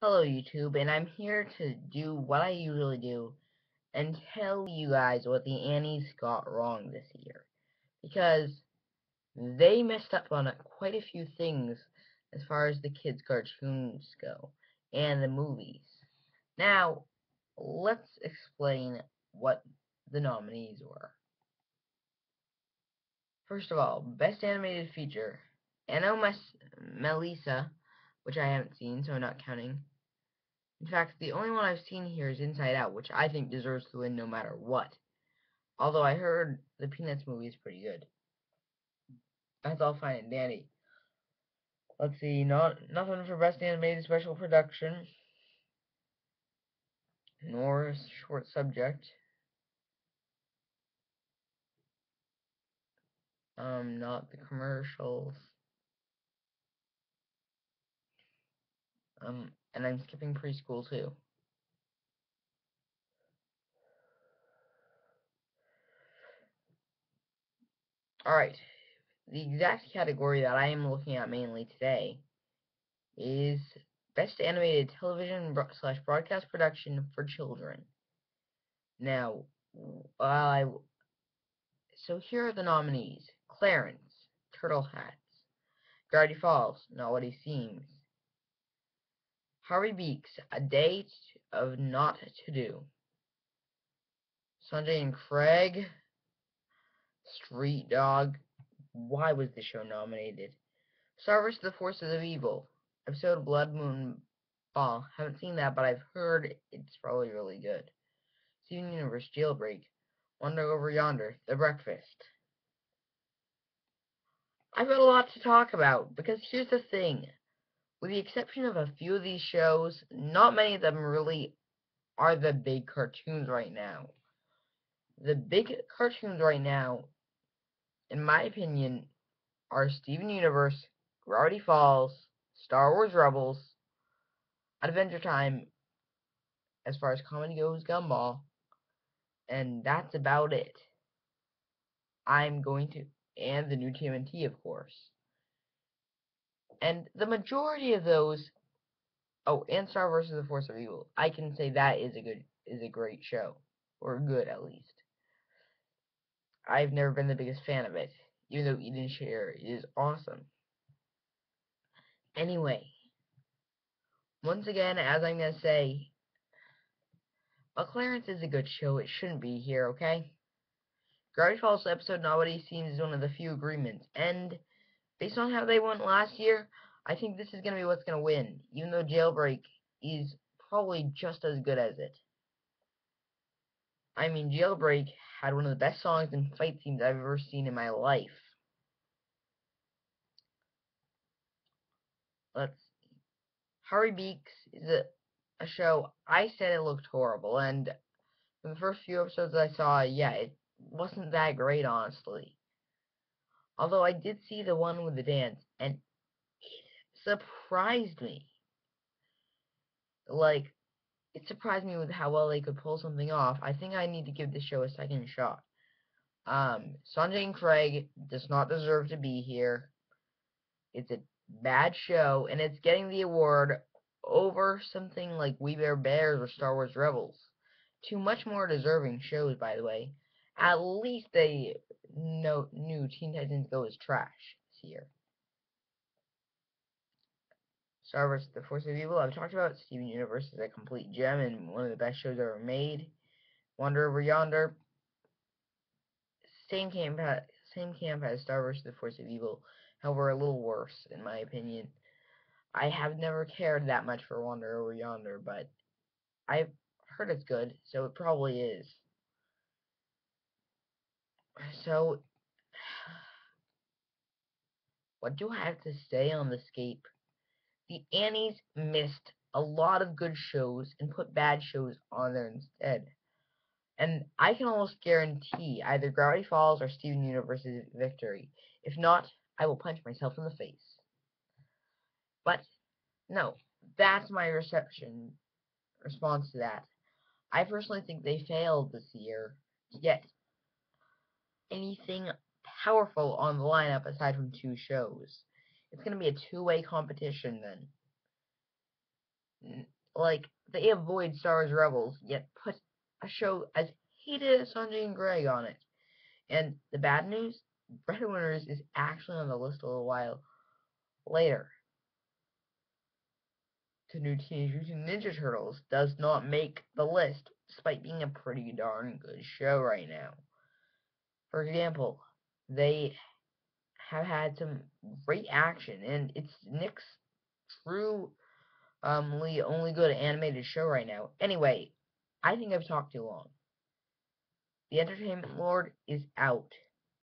Hello YouTube, and I'm here to do what I usually do and tell you guys what the Annies got wrong this year. Because they messed up on quite a few things as far as the kids' cartoons go and the movies. Now, let's explain what the nominees were. First of all, Best Animated Feature, Anna Melissa, which I haven't seen, so I'm not counting. In fact, the only one I've seen here is Inside Out, which I think deserves to win no matter what. Although I heard the Peanuts movie is pretty good. That's all fine and dandy. Let's see, not nothing for Best Animated Special Production, nor Short Subject. Um, not the commercials. Um, and I'm skipping preschool too. Alright, the exact category that I am looking at mainly today is Best Animated Television slash Broadcast Production for Children. Now, I so here are the nominees: Clarence, Turtle Hats, Gravity Falls, Not What He Seems, Harvey Beaks, A Day of Not to Do, Sanjay and Craig, Street Dogg. Why was the show nominated? Vs. the Forces of Evil, episode Blood Moon Ball. Haven't seen that, but I've heard it's probably really good. Steven Universe Jailbreak, Wander Over Yonder, The Breakfast. I've got a lot to talk about because here's the thing. With the exception of a few of these shows, not many of them really are the big cartoons right now. The big cartoons right now, in my opinion, are Steven Universe, Gravity Falls, Star Wars Rebels, Adventure Time, as far as comedy goes, Gumball, and that's about it. I'm going to, and the new TMNT, of course. And the majority of those, oh, and Star versus the Force of Evil, I can say that is a good, is a great show, or good at least. I've never been the biggest fan of it, even though Eden Sher is awesome. Anyway, once again, as I'm gonna say, Clarence is a good show. It shouldn't be here, okay? Gravity Falls episode He Seems is one of the few agreements, and based on how they went last year, I think this is going to be what's going to win, even though Jailbreak is probably just as good as it. I mean, Jailbreak had one of the best songs and fight themes I've ever seen in my life. Let's see. Harvey Beaks is a, a show, I said it looked horrible, and the first few episodes I saw, yeah, it wasn't that great, honestly. Although I did see the one with the dance, and it surprised me. Like, it surprised me with how well they could pull something off. I think I need to give this show a second shot. Um, Sanjay and Craig does not deserve to be here. It's a bad show, and it's getting the award over something like We Bare Bears or Star Wars Rebels. Two much more deserving shows, by the way. At least they know, new Teen Titans Go is trash this year. Star vs. The Force of Evil, I've talked about. Steven Universe is a complete gem and one of the best shows ever made. Wander Over Yonder, same camp, same camp as Star vs. The Force of Evil, however, a little worse, in my opinion. I have never cared that much for Wander Over Yonder, but I've heard it's good, so it probably is. So, what do I have to say on the scape? The Annies missed a lot of good shows and put bad shows on there instead. And I can almost guarantee either Gravity Falls or Steven Universe's victory. If not, I will punch myself in the face. But, no, that's my reception response to that. I personally think they failed this year to get anything powerful on the lineup aside from two shows. It's going to be a two-way competition then. like they avoid Stars Rebels, yet put a show as hated as Sanjay and Craig on it. And the bad news, Breadwinners is actually on the list a little while later. The new Teenage Mutant Ninja Turtles does not make the list, despite being a pretty darn good show right now. For example, they have had some great action, and it's Nick's true um, only good animated show right now. Anyway, I think I've talked too long. The Entertainment Lord is out.